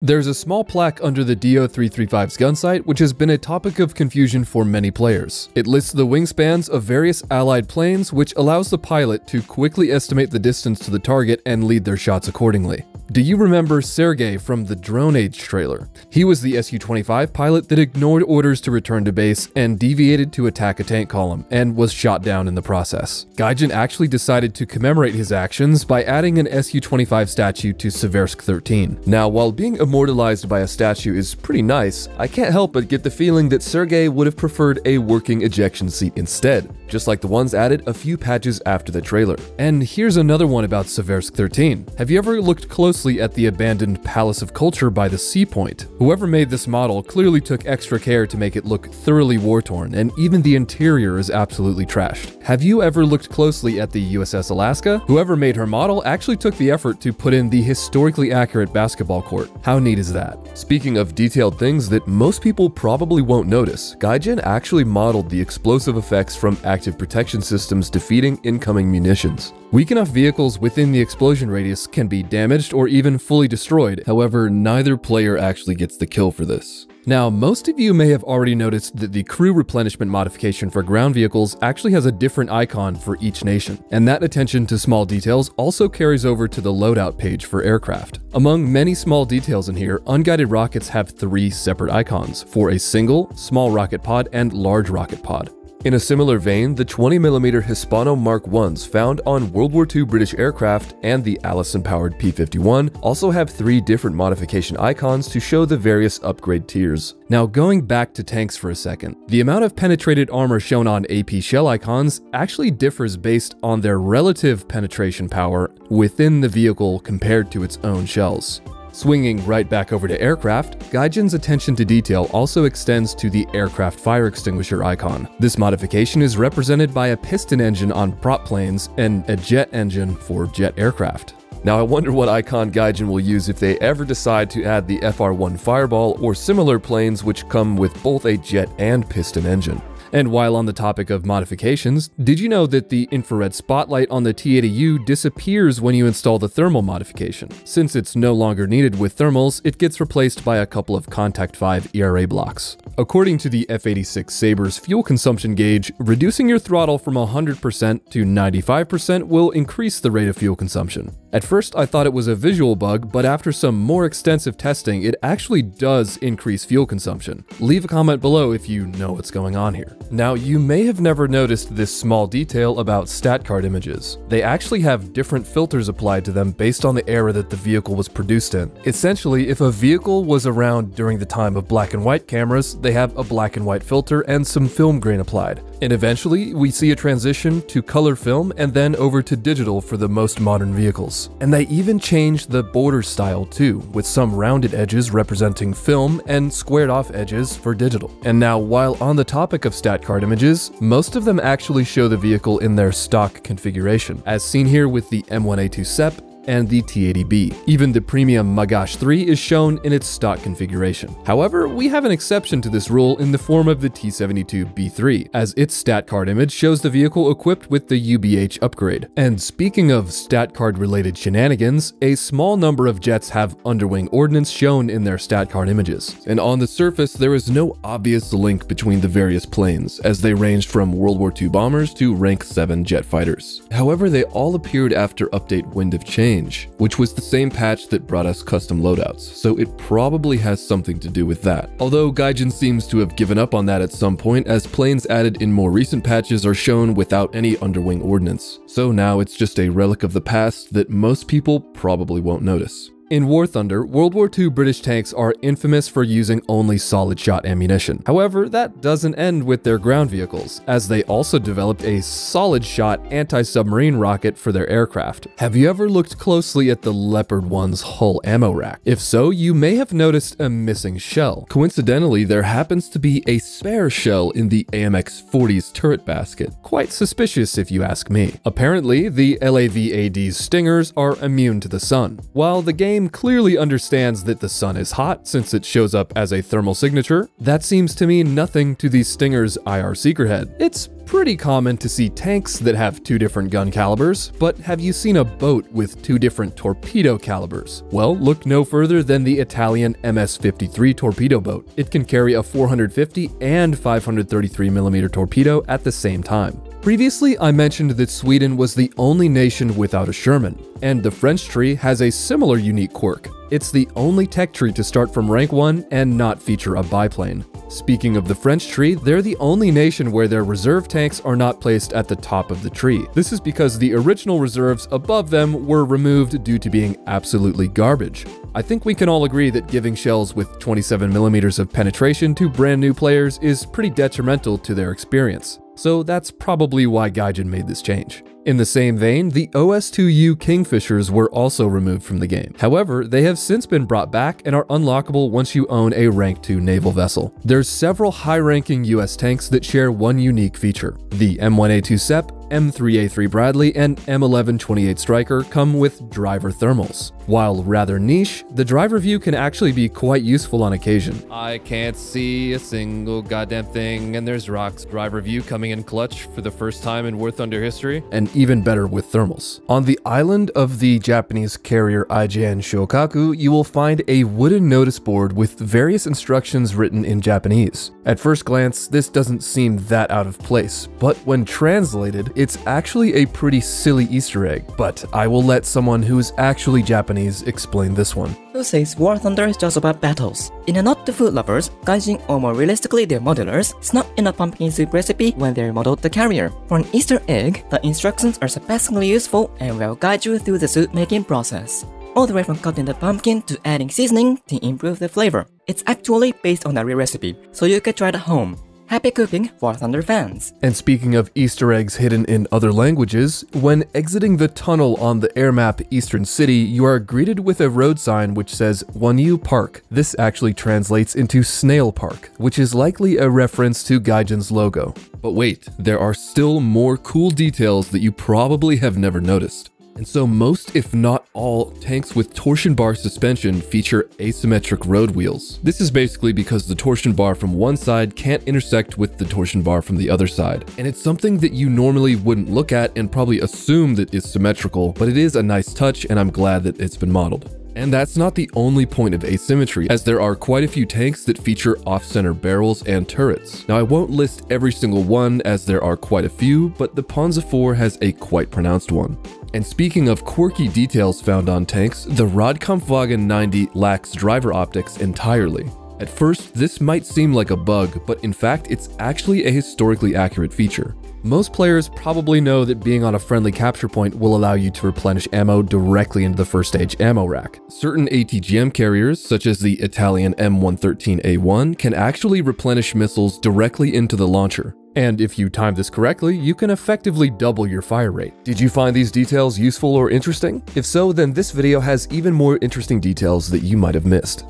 There's a small plaque under the DO335's gun sight which has been a topic of confusion for many players. It lists the wingspans of various allied planes which allows the pilot to quickly estimate the distance to the target and lead their shots accordingly. Do you remember Sergey from the Drone Age trailer? He was the Su-25 pilot that ignored orders to return to base and deviated to attack a tank column, and was shot down in the process. Gaijin actually decided to commemorate his actions by adding an Su-25 statue to Seversk 13. Now, while being immortalized by a statue is pretty nice, I can't help but get the feeling that Sergey would have preferred a working ejection seat instead, just like the ones added a few patches after the trailer. And here's another one about Seversk 13. Have you ever looked close at the abandoned Palace of Culture by the Sea Point. Whoever made this model clearly took extra care to make it look thoroughly war-torn, and even the interior is absolutely trashed. Have you ever looked closely at the USS Alaska? Whoever made her model actually took the effort to put in the historically accurate basketball court. How neat is that? Speaking of detailed things that most people probably won't notice, Gaijin actually modeled the explosive effects from active protection systems defeating incoming munitions. Weak enough vehicles within the explosion radius can be damaged or even fully destroyed, however, neither player actually gets the kill for this. Now, most of you may have already noticed that the crew replenishment modification for ground vehicles actually has a different icon for each nation, and that attention to small details also carries over to the loadout page for aircraft. Among many small details in here, unguided rockets have three separate icons for a single, small rocket pod, and large rocket pod. In a similar vein, the 20mm Hispano Mark 1s found on World War II British aircraft and the Allison-powered P-51 also have three different modification icons to show the various upgrade tiers. Now going back to tanks for a second, the amount of penetrated armor shown on AP shell icons actually differs based on their relative penetration power within the vehicle compared to its own shells. Swinging right back over to aircraft, Gaijin's attention to detail also extends to the aircraft fire extinguisher icon. This modification is represented by a piston engine on prop planes and a jet engine for jet aircraft. Now I wonder what icon Gaijin will use if they ever decide to add the FR-1 Fireball or similar planes which come with both a jet and piston engine. And while on the topic of modifications, did you know that the infrared spotlight on the T80U disappears when you install the thermal modification? Since it's no longer needed with thermals, it gets replaced by a couple of Kontakt-5 ERA blocks. According to the F-86 Saber's fuel consumption gauge, reducing your throttle from 100% to 95% will increase the rate of fuel consumption. At first, I thought it was a visual bug, but after some more extensive testing, it actually does increase fuel consumption. Leave a comment below if you know what's going on here. Now, you may have never noticed this small detail about stat card images. They actually have different filters applied to them based on the era that the vehicle was produced in. Essentially, if a vehicle was around during the time of black and white cameras, they have a black and white filter and some film grain applied. And eventually, we see a transition to color film and then over to digital for the most modern vehicles. And they even changed the border style too, with some rounded edges representing film and squared off edges for digital. And now, while on the topic of stat card images, most of them actually show the vehicle in their stock configuration, as seen here with the M1A2 SEP and the T80B. Even the premium Magach 3 is shown in its stock configuration. However, we have an exception to this rule in the form of the T72B3, as its stat card image shows the vehicle equipped with the UBH upgrade. And speaking of stat card related shenanigans, a small number of jets have underwing ordnance shown in their stat card images. And on the surface, there is no obvious link between the various planes, as they ranged from World War II bombers to rank 7 jet fighters. However, they all appeared after update Wind of Change change, which was the same patch that brought us custom loadouts, so it probably has something to do with that. Although Gaijin seems to have given up on that at some point as planes added in more recent patches are shown without any underwing ordnance. So now it's just a relic of the past that most people probably won't notice. In War Thunder, World War II British tanks are infamous for using only solid shot ammunition. However, that doesn't end with their ground vehicles, as they also developed a solid shot anti-submarine rocket for their aircraft. Have you ever looked closely at the Leopard 1's hull ammo rack? If so, you may have noticed a missing shell. Coincidentally, there happens to be a spare shell in the AMX-40's turret basket. Quite suspicious if you ask me. Apparently, the LAV-AD's Stingers are immune to the sun. While the game game clearly understands that the sun is hot since it shows up as a thermal signature, that seems to mean nothing to the Stinger's IR Seeker head. It's pretty common to see tanks that have two different gun calibers, but have you seen a boat with two different torpedo calibers? Well, look no further than the Italian MS-53 torpedo boat. It can carry a 450 and 533mm torpedo at the same time. Previously, I mentioned that Sweden was the only nation without a Sherman, and the French tree has a similar unique quirk. It's the only tech tree to start from rank 1 and not feature a biplane. Speaking of the French tree, they're the only nation where their reserve tanks are not placed at the top of the tree. This is because the original reserves above them were removed due to being absolutely garbage. I think we can all agree that giving shells with 27mm of penetration to brand new players is pretty detrimental to their experience so that's probably why Gaijin made this change. In the same vein, the OS2U Kingfishers were also removed from the game. However, they have since been brought back and are unlockable once you own a rank 2 naval vessel. There's several high-ranking US tanks that share one unique feature. The M1A2 SEP M3A3 Bradley and M1128 Stryker come with driver thermals. While rather niche, the driver view can actually be quite useful on occasion. I can't see a single goddamn thing, and there's Rock's driver view coming in clutch for the first time in War Thunder history, and even better with thermals. On the island of the Japanese carrier IJN Shokaku, you will find a wooden notice board with various instructions written in Japanese. At first glance, this doesn't seem that out of place, but when translated, it's actually a pretty silly Easter egg, but I will let someone who is actually Japanese explain this one. Who says War Thunder is just about battles? In a nod to food lovers, Gaijin or more realistically their modelers, snap in a pumpkin soup recipe when they modeled the carrier. For an Easter egg, the instructions are surprisingly useful and will guide you through the soup making process all the way from cutting the pumpkin to adding seasoning to improve the flavor. It's actually based on a real recipe, so you can try it at home. Happy cooking for Thunder fans! And speaking of Easter eggs hidden in other languages, when exiting the tunnel on the air map Eastern City, you are greeted with a road sign which says Wanyu Park. This actually translates into Snail Park, which is likely a reference to Gaijin's logo. But wait, there are still more cool details that you probably have never noticed. And so most, if not all, tanks with torsion bar suspension feature asymmetric road wheels. This is basically because the torsion bar from one side can't intersect with the torsion bar from the other side. And it's something that you normally wouldn't look at and probably assume that is symmetrical, but it is a nice touch and I'm glad that it's been modeled. And that's not the only point of asymmetry, as there are quite a few tanks that feature off-center barrels and turrets. Now I won't list every single one as there are quite a few, but the Panzer IV has a quite pronounced one. And speaking of quirky details found on tanks, the Radkampfwagen 90 lacks driver optics entirely. At first, this might seem like a bug, but in fact, it's actually a historically accurate feature. Most players probably know that being on a friendly capture point will allow you to replenish ammo directly into the first stage ammo rack. Certain ATGM carriers, such as the Italian M113A1, can actually replenish missiles directly into the launcher. And if you time this correctly, you can effectively double your fire rate. Did you find these details useful or interesting? If so, then this video has even more interesting details that you might have missed.